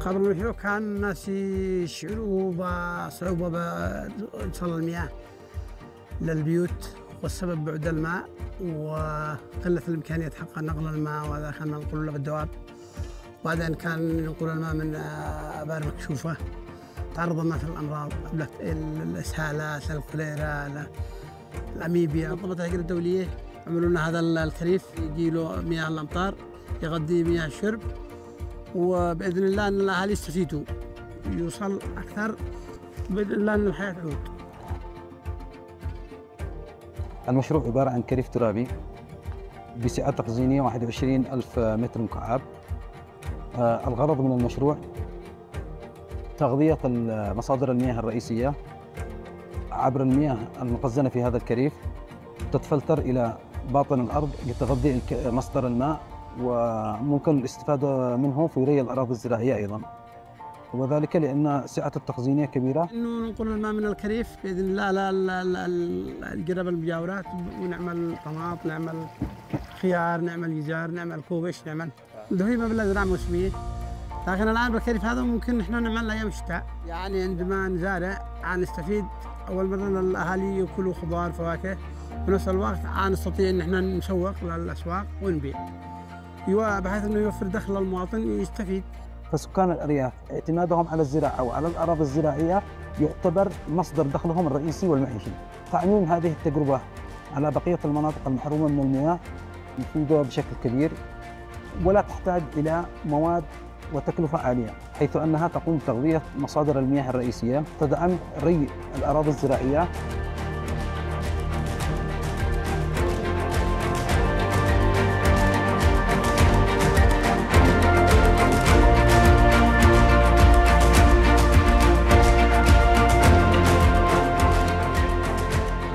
قبل المشروع كان الناس يشعروا بصعوبة بإيصال المياه للبيوت والسبب بعد الماء وقلة الإمكانية حق نقل الماء وهذا كان ننقل له بالدواب. وبعدين كان ينقل الماء من آبار مكشوفة تعرض الناس للأمراض الإسهالات الكوليرا الأميبيا منظمة الهجرة الدولية. عملوا لنا هذا الكريف يجي له مياه الأمطار يغذي مياه الشرب وبإذن الله أن الأهالي يستفيدوا يوصل أكثر بإذن الله أن الحياة تعود. المشروع عبارة عن كريف ترابي بسعة تخزينية 21 ألف متر مكعب. آه، الغرض من المشروع تغذيه مصادر المياه الرئيسية عبر المياه المخزنة في هذا الكريف تتفلتر إلى باطن الأرض لتغذي مصدر الماء وممكن الاستفادة منه في ري الأراضي الزراعية أيضا. وذلك لأن سعة التخزينية كبيرة. إنه ننقل الماء من الكريف بإذن الله للقرب المجاورات ونعمل طماط نعمل خيار نعمل جزار نعمل كوبش نعمل هي مبلغ زراعة موسمية. لكن الآن بالكريف هذا ممكن نحن نعمل أيام الشتاء يعني عندما نزارع نستفيد أول مرة الأهالي يأكلوا خضار فواكه. في نفس الوقت نستطيع أن إحنا نسوق للأسواق ونبيع. بحيث إنه يوفر دخل للمواطن يستفيد. فسكان الأرياف اعتمادهم على الزراعة وعلى الأراضي الزراعية يعتبر مصدر دخلهم الرئيسي والمعيشي. تعميم هذه التجربة على بقية المناطق المحرومة من المياه يفيدها بشكل كبير ولا تحتاج إلى مواد وتكلفة عالية حيث أنها تقوم بتغذية مصادر المياه الرئيسية تدعم ري الأراضي الزراعية